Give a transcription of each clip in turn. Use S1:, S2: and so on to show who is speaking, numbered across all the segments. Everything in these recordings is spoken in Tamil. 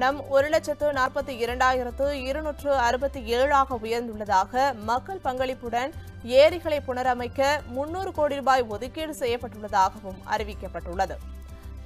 S1: கட்டணம் ஒரு லட்சத்து நாற்பத்தி இரண்டாயிரத்து இருநூற்று அறுபத்தி ஏழாக உயர்ந்துள்ளதாக மக்கள் பங்களிப்புடன் ஏரிகளை புனரமைக்க முன்னூறு கோடி ரூபாய் ஒதுக்கீடு செய்யப்பட்டுள்ளதாகவும் அறிவிக்கப்பட்டுள்ளது.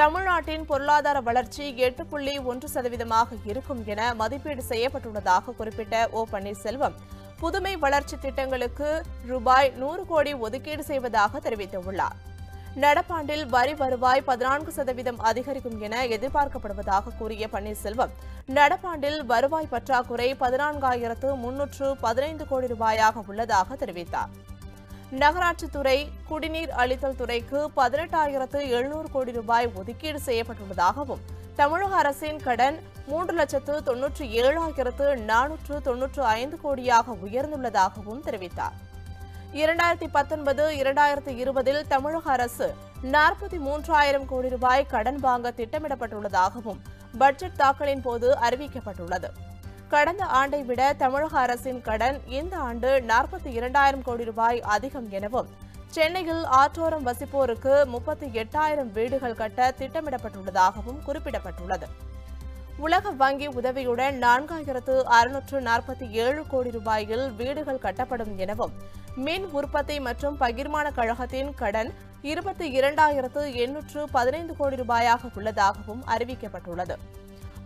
S1: தமிழ்நாட்டின் பொருளாதார வளர்ச்சி எட்டு புள்ளி ஒன்று சதவீதமாக இருக்கும் என மதிப்பீடு செய்யப்பட்டுள்ளதாக குறிப்பிட்ட ஓ பன்னீர்செல்வம். புதுமை வளர்ச்சி திட்டங்களுக்கு ரூபாய் நூறு கோடி ஒதுக்கீடு செய்வதாக தெரிவித்துள்ளார். நடப்பாண்டில் வரி வருவாய் பதினான்கு சதவீதம் அதிகரிக்கும் என எதிர்பார்க்கப்படுவதாக கூறிய பன்னீர்செல்வம் நடப்பாண்டில் வருவாய் பற்றாக்குறை பதினான்காயிரத்து முன்னூற்று பதினைந்து கோடி ரூபாயாக உள்ளதாக தெரிவித்தார். நகராட்சித்துறை குடிநீர் அளித்தல் துறைக்கு பதினெட்டாயிரத்து எழுநூறு கோடி ரூபாய் ஒதுக்கீடு செய்யப்பட்டுள்ளதாகவும் தமிழக அரசின் கடன் மூன்று லட்சத்து தொன்னூற்றி ஏழாயிரத்து நானூற்று தொன்னூற்று ஐந்து கோடியாக உயர்ந்துள்ளதாகவும் தெரிவித்தார். இரண்டாயிரத்தி பத்தொன்பது இரண்டாயிரத்தி இருபதில் தமிழக அரசு நாற்பத்தி மூன்றாயிரம் கோடி ரூபாய் கடன் வாங்க திட்டமிடப்பட்டுள்ளதாகவும் பட்ஜெட் தாக்கலின் போது அறிவிக்கப்பட்டுள்ளது. கடந்த ஆண்டை விட தமிழக அரசின் கடன் இந்த ஆண்டு நாற்பத்தி இரண்டாயிரம் கோடி ரூபாய் அதிகம் எனவும் சென்னையில் ஆற்றோரம் வசிப்போருக்கு முப்பத்தி எட்டாயிரம் வீடுகள் கட்ட திட்டமிடப்பட்டுள்ளதாகவும் குறிப்பிடப்பட்டுள்ளது. உலக வங்கி உதவியுடன் நான்காயிரத்து அறுநூற்று நாற்பத்தி ஏழு கோடி ரூபாயில் வீடுகள் கட்டப்படும் எனவும் மின் உற்பத்தி மற்றும் பகிர்மான கழகத்தின் கடன் இருபத்தி இரண்டாயிரத்து எண்ணூற்று பதினைந்து கோடி ரூபாயாக உள்ளதாகவும் அறிவிக்கப்பட்டுள்ளது.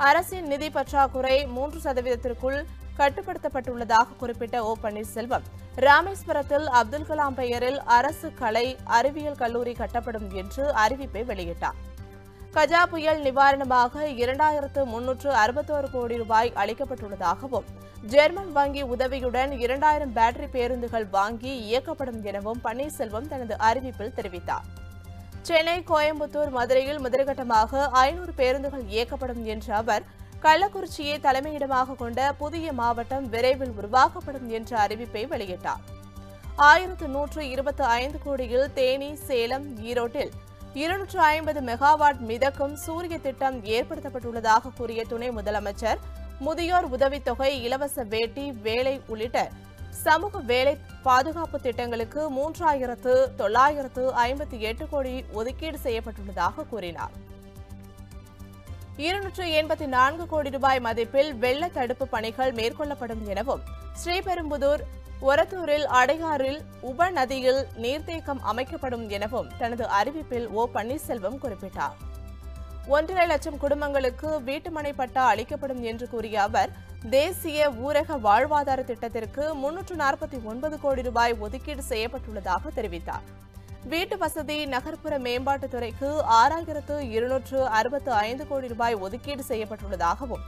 S1: அரசின் நிதி பற்றாக்குறை மூன்று சதவீதத்திற்குள் கட்டுப்படுத்தப்பட்டுள்ளதாக குறிப்பிட்ட ஓ பன்னீர்செல்வம் ராமேஸ்வரத்தில் அப்துல் கலாம் பெயரில் அரசு கலை அறிவியல் கல்லூரி கட்டப்படும் என்று அறிவிப்பை வெளியிட்டார். கஜா புயல் நிவாரணமாக இரண்டாயிரத்து முன்னூற்று அறுபத்தோரு கோடி ரூபாய் அளிக்கப்பட்டுள்ளதாகவும் ஜெர்மன் வங்கி உதவியுடன் இரண்டாயிரம் பேட்டரி பேருந்துகள் வாங்கி இயக்கப்படும் எனவும் பன்னீர்செல்வம் தனது அறிவிப்பில் தெரிவித்தார். சென்னை கோயம்புத்தூர் மதுரையில் முதற்கட்டமாக ஐநூறு பேருந்துகள் இயக்கப்படும் என்ற அவர் கள்ளக்குறிச்சியை தலைமையிடமாக கொண்ட புதிய மாவட்டம் விரைவில் உருவாக்கப்படும் என்ற அறிவிப்பை வெளியிட்டார். ஆயிரத்து நூற்று இருபத்தி ஐந்து கோடியில் தேனி சேலம் ஈரோட்டில் இருநூற்று ஐம்பது மெகாவாட் மிதக்கும் சூரிய திட்டம் ஏற்படுத்தப்பட்டுள்ளதாக கூறிய துணை முதலமைச்சர் முதியோர் உதவித்தொகை இலவச வேட்டி வேலை உள்ளிட்ட சமூக வேலை பாதுகாப்பு திட்டங்களுக்கு மூன்றாயிரத்து தொள்ளாயிரத்து ஐம்பத்தி எட்டு கோடி ஒதுக்கீடு செய்யப்பட்டுள்ளதாக கூறினார். இருநூற்று எண்பத்தி நான்கு கோடி ரூபாய் மதிப்பில் வெள்ள தடுப்பு பணிகள் மேற்கொள்ளப்படும் எனவும் ஸ்ரீபெரும்புதூர் ஒரத்தூரில் அடையாறில் உபநதியில் நீர்த்தேக்கம் அமைக்கப்படும் எனவும் தனது அறிவிப்பில் ஓ பன்னீர்செல்வம் குறிப்பிட்டார். ஒன்றரை லட்சம் குடும்பங்களுக்கு வீட்டுமனை பட்டா அளிக்கப்படும் என்று கூறிய அவர் தேசிய ஊரக வாழ்வாதார திட்டத்திற்கு முன்னூற்று நாற்பத்தி ஒன்பது கோடி ரூபாய் ஒதுக்கீடு செய்யப்பட்டுள்ளதாக தெரிவித்தார். வீட்டு வசதி நகர்ப்புற மேம்பாட்டுத்துறைக்கு ஆறாயிரத்து இருநூற்று அறுபத்து ஐந்து கோடி ரூபாய் ஒதுக்கீடு செய்யப்பட்டுள்ளதாகவும்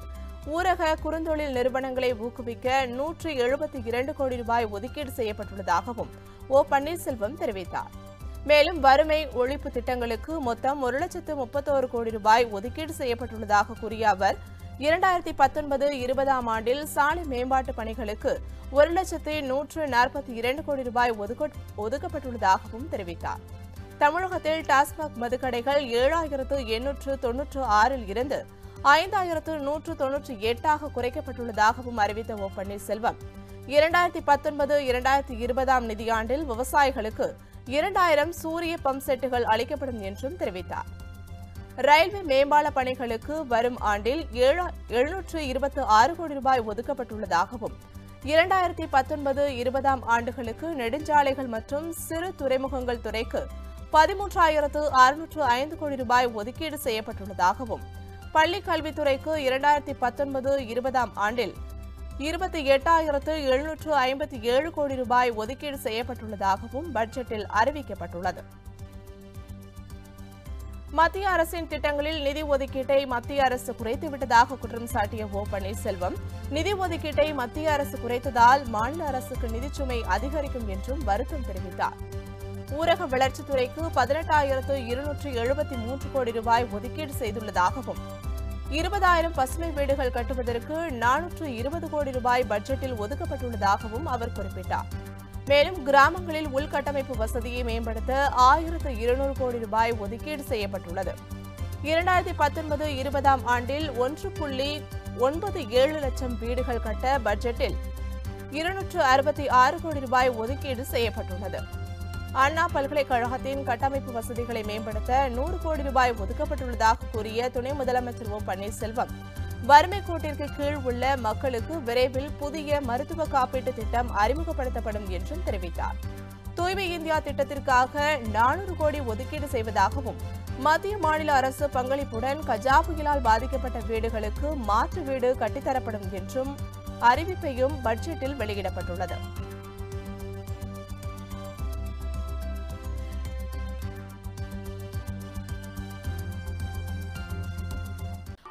S1: ஊரக குறுந்தொழில் நிறுவனங்களை ஊக்குவிக்க நூற்று எழுபத்தி இரண்டு கோடி ரூபாய் ஒதுக்கீடு செய்யப்பட்டுள்ளதாகவும் ஓ பன்னீர்செல்வம் தெரிவித்தார். மேலும் வறுமை ஒழிப்பு திட்டங்களுக்கு மொத்தம் ஒரு லட்சத்து முப்பத்தோரு கோடி ரூபாய் ஒதுக்கீடு செய்யப்பட்டுள்ளதாக கூறிய அவர் இரண்டாயிரத்தி பத்தொன்பது இருபதாம் ஆண்டில் சாலை மேம்பாட்டு பணிகளுக்கு ஒரு லட்சத்து நூற்று நாற்பத்தி இரண்டு கோடி ரூபாய் ஒதுக்கப்பட்டுள்ளதாகவும் தெரிவித்தார். தமிழகத்தில் டாஸ்மாக் மதுக்கடைகள் ஏழாயிரத்து எண்ணூற்று தொன்னூற்று ஆறில் இருந்து ஐந்தாயிரத்து நூற்று தொன்னூற்றி எட்டாக குறைக்கப்பட்டுள்ளதாகவும் அறிவித்த ஓ பன்னீர்செல்வம். இரண்டாயிரத்தி பத்தொன்பது இரண்டாயிரத்தி இருபதாம் நிதியாண்டில் விவசாயிகளுக்கு இரண்டாயிரம் சூரிய பம்ப் செட்டுகள் அளிக்கப்படும் என்றும் தெரிவித்தார். ரயில்வே மேம்பால பணிகளுக்கு வரும் ஆண்டில் எழுநூற்று இருபத்தி ஆறு கோடி ரூபாய் ஒதுக்கப்பட்டுள்ளதாகவும் இரண்டாயிரத்தி பத்தொன்பது இருபதாம் ஆண்டுகளுக்கு நெடுஞ்சாலைகள் மற்றும் சிறு துறைமுகங்கள் துறைக்கு பதிமூன்றாயிரத்து அறுநூற்று ஐந்து கோடி ரூபாய் ஒதுக்கீடு செய்யப்பட்டுள்ளதாகவும் பள்ளிக் கல்வித்துறைக்கு இரண்டாயிரத்தி பத்தொன்பது இருபதாம் ஆண்டில் இருபத்தி எட்டாயிரத்து எழுநூற்று ஐம்பத்தி ஏழு கோடி ரூபாய் ஒதுக்கீடு செய்யப்பட்டுள்ளதாகவும் பட்ஜெட்டில் அறிவிக்கப்பட்டுள்ளது. மத்திய அரசின் திட்டங்களில் நிதி ஒதுக்கீட்டை மத்திய அரசு குறைத்துவிட்டதாக குற்றம் சாட்டிய ஓ பன்னீர்செல்வம் நிதி ஒதுக்கீட்டை மத்திய அரசு குறைத்ததால் மாநில அரசுக்கு நிதிச்சுமை அதிகரிக்கும் என்றும் வருத்தம் தெரிவித்தாா் ஊரக வளர்ச்சித்துறைக்கு பதினெட்டாயிரத்து இருநூற்று எழுபத்தி மூன்று கோடி ரூபாய் ஒதுக்கீடு செய்துள்ளதாகவும் இருபதாயிரம் பசுமை வீடுகள் கட்டுவதற்கு நானூற்று இருபது கோடி ரூபாய் பட்ஜெட்டில் ஒதுக்கப்பட்டுள்ளதாகவும் அவர் குறிப்பிட்டார். மேலும் கிராமங்களில் உள்கட்டமைப்பு வசதியை மேம்படுத்த ஆயிரத்து இருநூறு கோடி ரூபாய் ஒதுக்கீடு செய்யப்பட்டுள்ளது. இரண்டாயிரத்தி பத்தொன்பது இருபதாம் ஆண்டில் ஒன்று புள்ளி ஒன்பது ஏழு லட்சம் வீடுகள் கட்ட பட்ஜெட்டில் இருநூற்று அறுபத்தி ஆறு கோடி ரூபாய் ஒதுக்கீடு செய்யப்பட்டுள்ளது. அண்ணா பல்கலைக்கழகத்தின் கட்டமைப்பு வசதிகளை மேம்படுத்த நூறு கோடி ரூபாய் ஒதுக்கப்பட்டுள்ளதாக கூறிய துணை முதலமைச்சர் ஓ பன்னீர்செல்வம். வறுமை கோட்டிற்கு கீழ் உள்ள மக்களுக்கு விரைவில் புதிய மருத்துவ காப்பீட்டு திட்டம் அறிமுகப்படுத்தப்படும் என்றும் தெரிவித்தார். தூய்மை இந்தியா திட்டத்திற்காக நானூறு கோடி ஒதுக்கீடு செய்வதாகவும் மத்திய மாநில அரசு பங்களிப்புடன் கஜா புயலால் பாதிக்கப்பட்ட வீடுகளுக்கு மாற்று வீடு கட்டித்தரப்படும் என்றும் அறிவிப்பையும் பட்ஜெட்டில் வெளியிடப்பட்டுள்ளது.